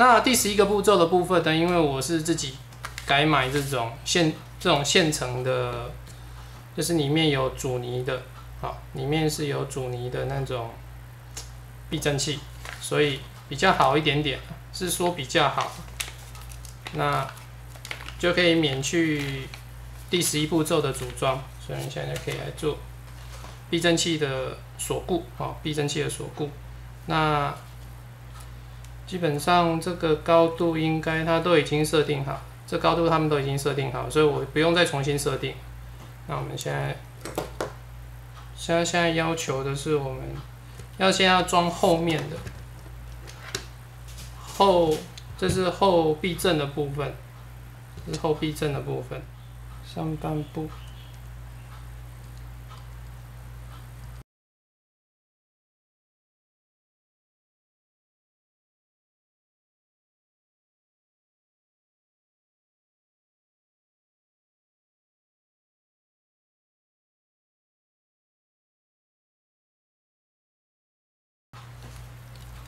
那第十一个步骤的部分呢，因为我是自己改买这种现这种现成的，就是里面有阻尼的，好，里面是有阻尼的那种避震器，所以比较好一点点，是说比较好，那就可以免去第十一步骤的组装，所以你现在可以来做避震器的锁固，好，避震器的锁固，那。基本上这个高度应该它都已经设定好，这高度他们都已经设定好，所以我不用再重新设定。那我们现在，现在现在要求的是我们要先要装后面的后，这是后避震的部分，这是后避震的部分，上半部。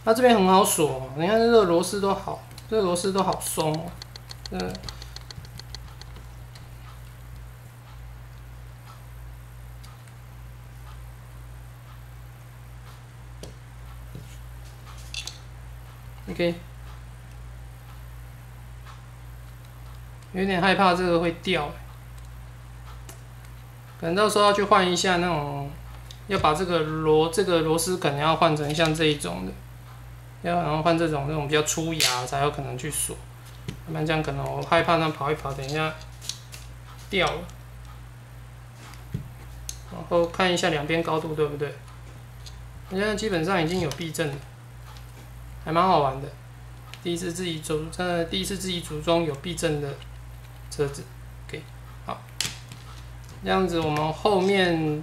它这边很好锁，你看这个螺丝都好，这个螺丝都好松，嗯。OK，有点害怕这个会掉，可能到时候要去换一下那种，要把这个螺这个螺丝可能要换成像这一种的。要然后换这种那种比较粗牙才有可能去锁，不然这样可能我害怕那跑一跑，等一下掉了。然后看一下两边高度对不对？现在基本上已经有避震了，还蛮好玩的。第一次自己组，真的第一次自己组装有避震的车子，OK，好。这样子我们后面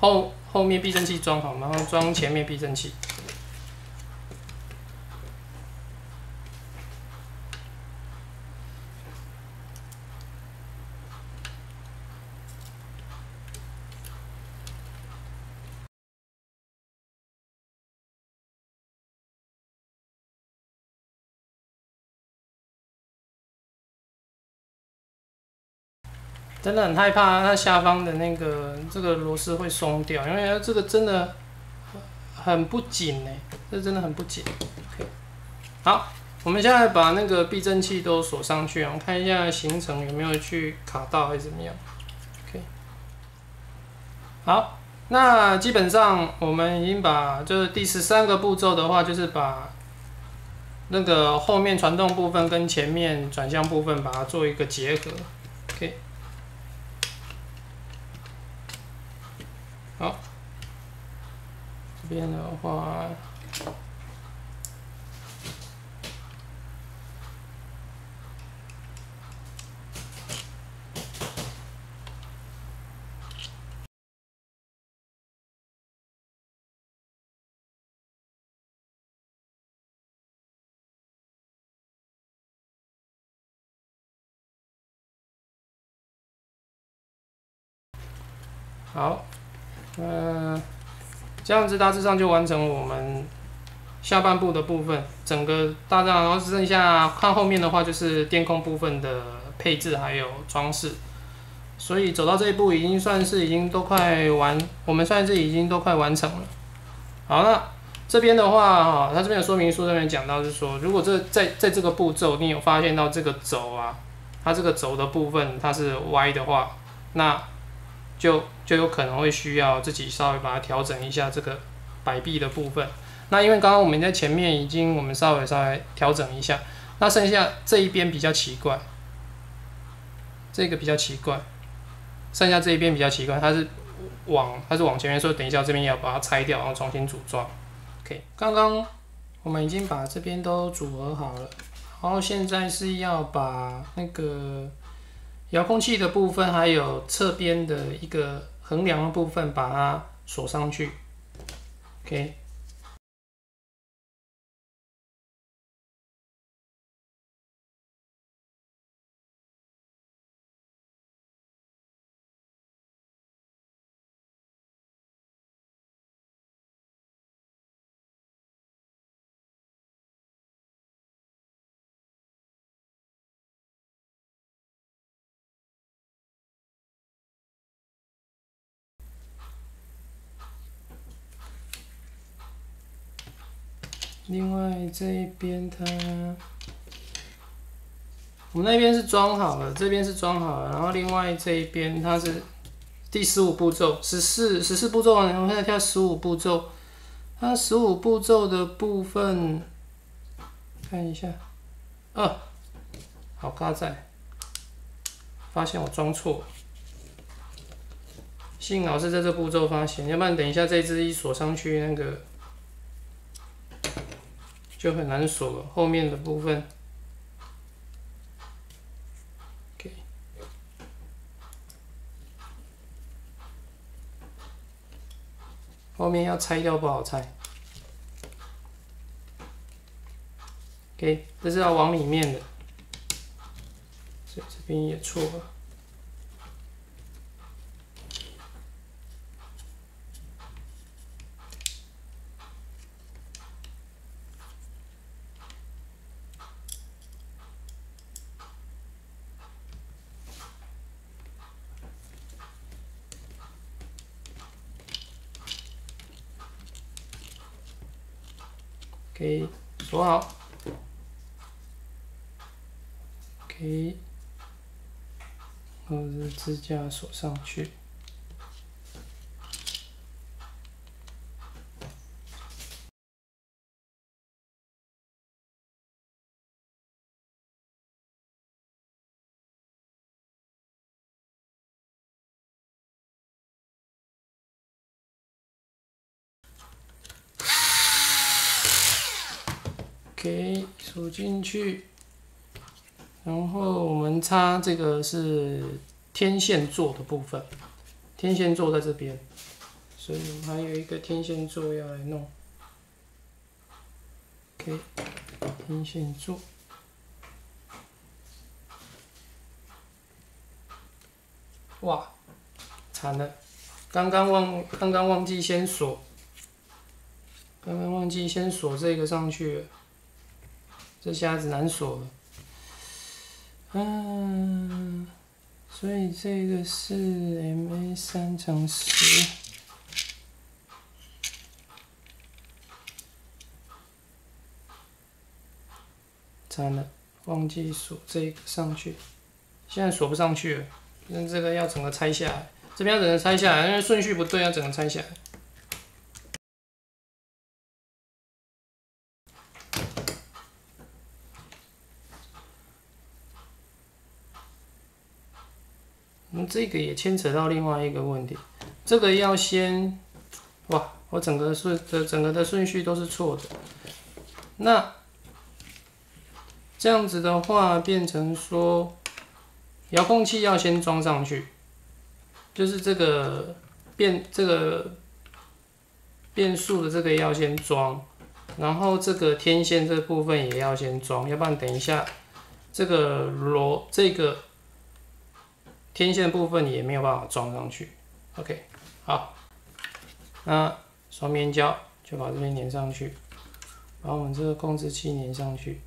后后面避震器装好，然后装前面避震器。真的很害怕它下方的那个这个螺丝会松掉，因为它这个真的很不紧呢，这真的很不紧。OK，好，我们现在把那个避震器都锁上去，我们看一下行程有没有去卡到还是怎么样。OK，好，那基本上我们已经把就是第十三个步骤的话，就是把那个后面传动部分跟前面转向部分把它做一个结合。OK。这边的话，好。呃，这样子大致上就完成了我们下半部的部分，整个大致，然后只剩下看后面的话就是电控部分的配置还有装饰，所以走到这一步已经算是已经都快完，我们算是已经都快完成了。好，那这边的话哈，它这边的说明书这边讲到是说，如果这在在这个步骤你有发现到这个轴啊，它这个轴的部分它是歪的话，那就就有可能会需要自己稍微把它调整一下这个摆臂的部分。那因为刚刚我们在前面已经我们稍微稍微调整一下，那剩下这一边比较奇怪，这个比较奇怪，剩下这一边比较奇怪，它是往它是往前面说，等一下这边要把它拆掉，然后重新组装。OK，刚刚我们已经把这边都组合好了，然后现在是要把那个。遥控器的部分，还有侧边的一个横梁的部分，把它锁上去。OK。另外这一边它，我们那边是装好了，这边是装好了，然后另外这一边它是第十五步骤，十四十四步骤完，然后现在跳十五步骤，它十五步骤的部分，看一下，啊，好嘎在，发现我装错，幸好是在这步骤发现，要不然等一下这只一锁上去那个。就很难锁了，后面的部分，OK，后面要拆掉不好拆，OK，这是要往里面的，所以这边也错了。给锁好。OK，然后支架锁上去。给锁进去，然后我们插这个是天线座的部分，天线座在这边，所以我们还有一个天线座要来弄。OK，天线座，哇，惨了，刚刚忘刚刚忘记先锁，刚刚忘记先锁这个上去了。这下子难锁了，嗯，所以这个是 MA 三乘十，惨了，忘记锁这个上去，现在锁不上去了，那这个要整个拆下来，这边要整个拆下来，因为顺序不对，要整个拆下来。这个也牵扯到另外一个问题，这个要先，哇，我整个顺的整个的顺序都是错的，那这样子的话变成说，遥控器要先装上去，就是这个变这个变速的这个要先装，然后这个天线这部分也要先装，要不然等一下这个螺这个。天线部分也没有办法装上去，OK，好，那双面胶就把这边粘上去，把我们这个控制器粘上去，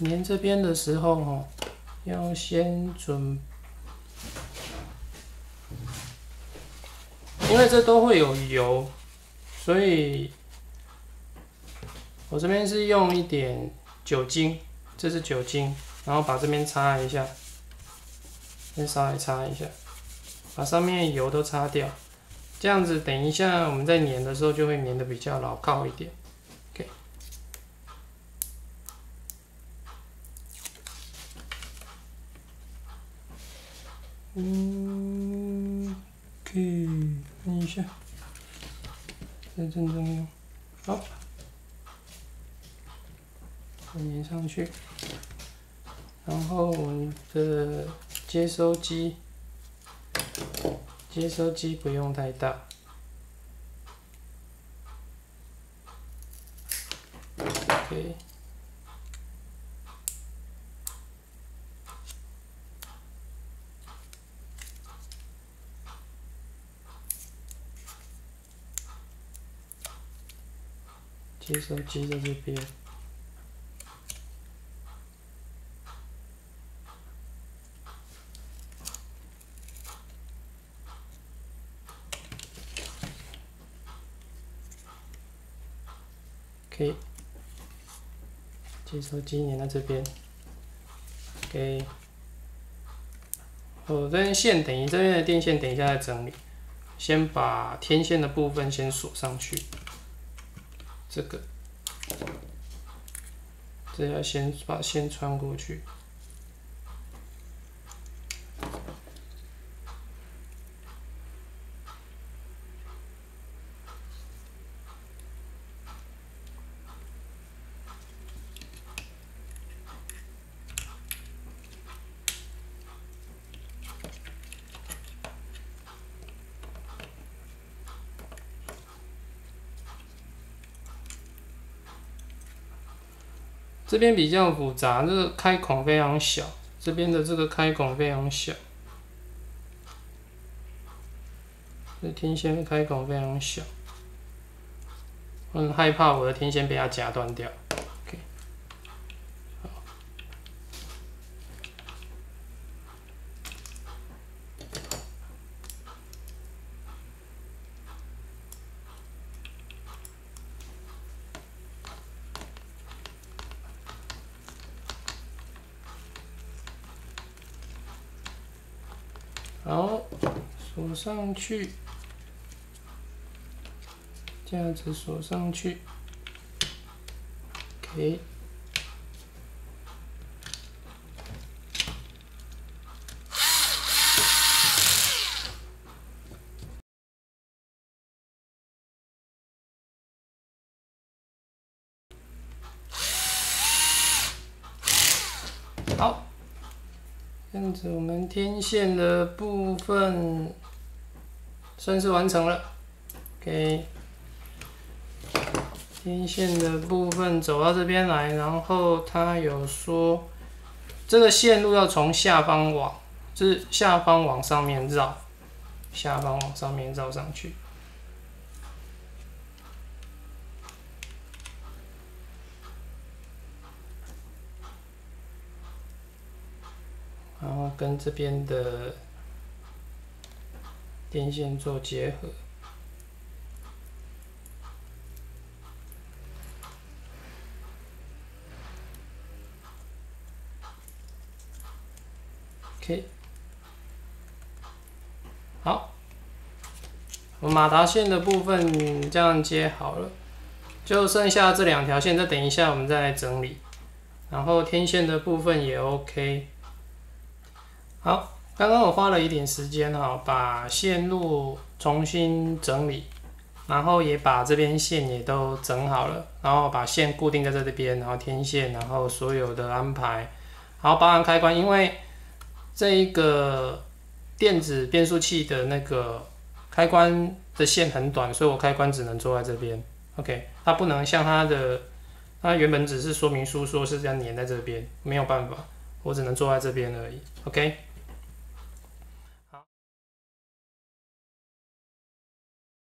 粘这边的时候哈，要先准。因为这都会有油，所以我这边是用一点酒精，这是酒精，然后把这边擦一下，先稍微擦一下，把上面油都擦掉，这样子等一下我们在粘的时候就会粘的比较牢靠一点。OK，，OK。看一下，再正中央，好，粘上去，然后我们的接收机，接收机不用太大。接收机在这边。OK，接收机连到这边。OK，我这边线等于这边的电线，等一下再整理，先把天线的部分先锁上去。这个，这要先把线穿过去。这边比较复杂，这个开孔非常小，这边的这个开孔非常小，这天线开孔非常小，我很害怕我的天线被它夹断掉。好，锁上去，架子锁上去，OK。好。这样子，我们天线的部分算是完成了。OK，天线的部分走到这边来，然后它有说，这个线路要从下方往，就是下方往上面绕，下方往上面绕上去。然后跟这边的电线做结合，OK，好，我马达线的部分这样接好了，就剩下这两条线，再等一下我们再来整理，然后天线的部分也 OK。好，刚刚我花了一点时间哈，把线路重新整理，然后也把这边线也都整好了，然后把线固定在这边，然后天线，然后所有的安排，好，包含开关，因为这一个电子变速器的那个开关的线很短，所以我开关只能坐在这边，OK，它不能像它的，它原本只是说明书说是这样粘在这边，没有办法，我只能坐在这边而已，OK。